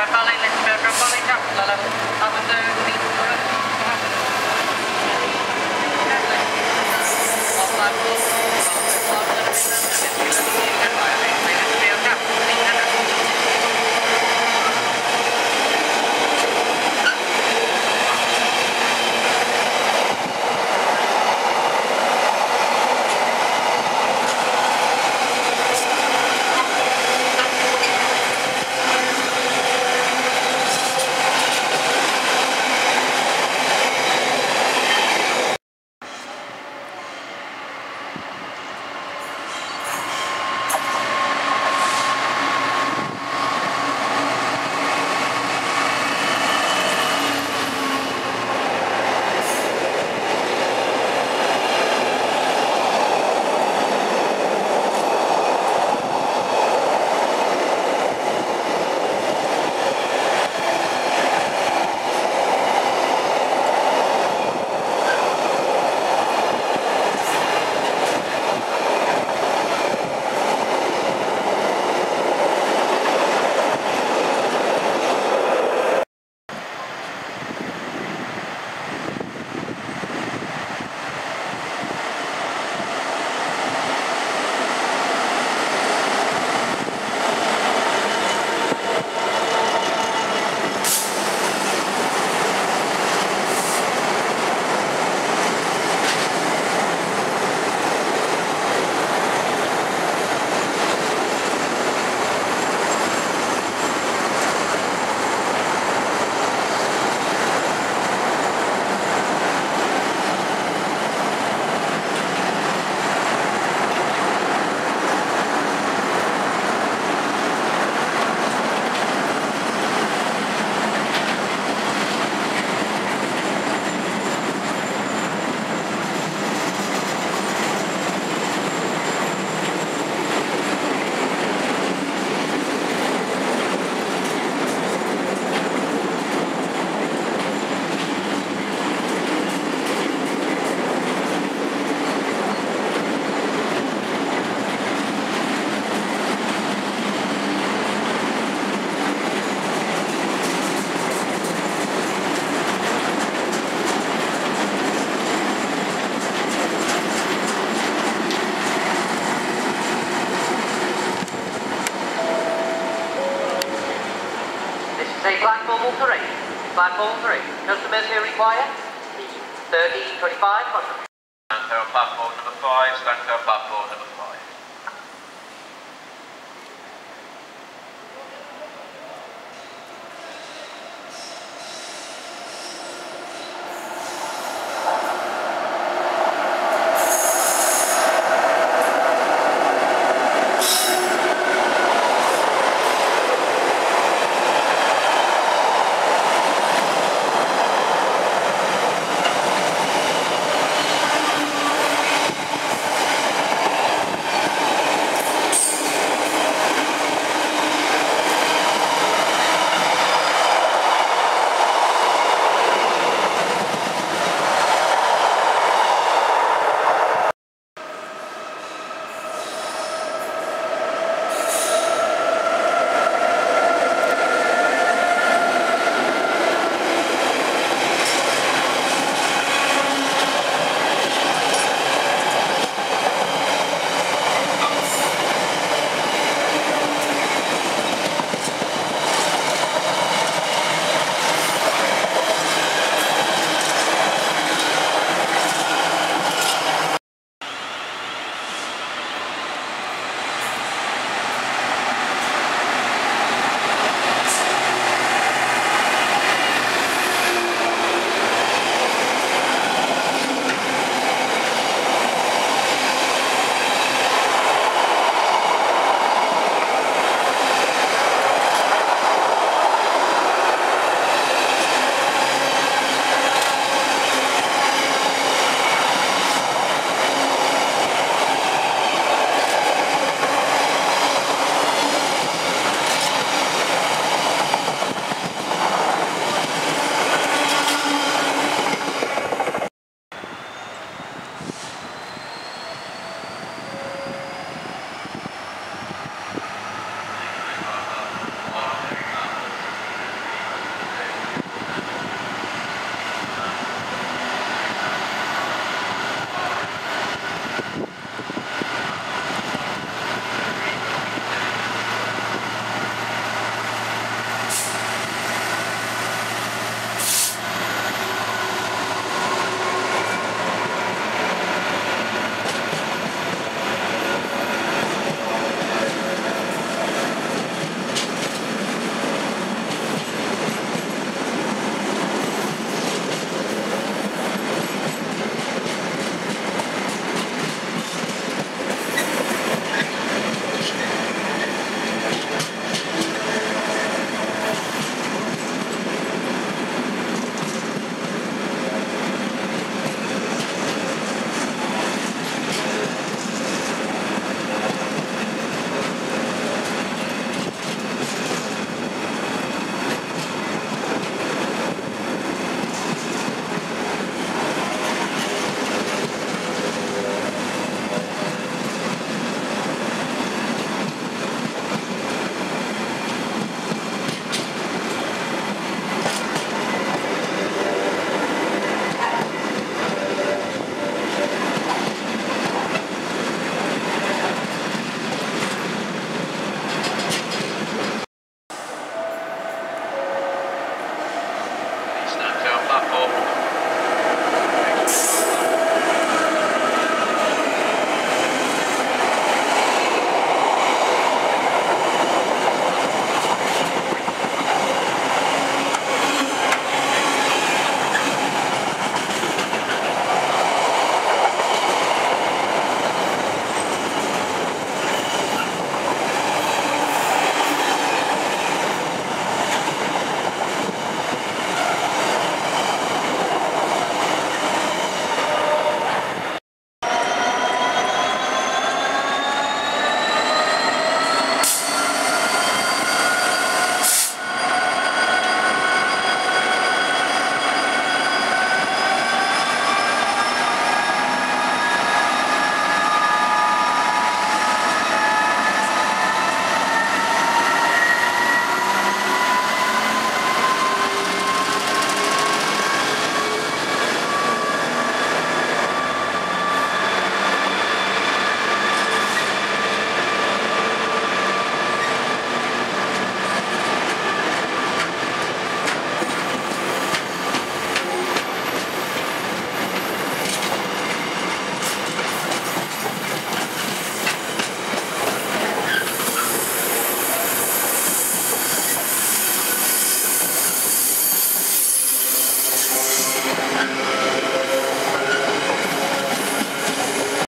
Break, traveling, traveling, Say platform alteration. Platform 3. Customers who require 1325 Stand to platform number 5, stand platform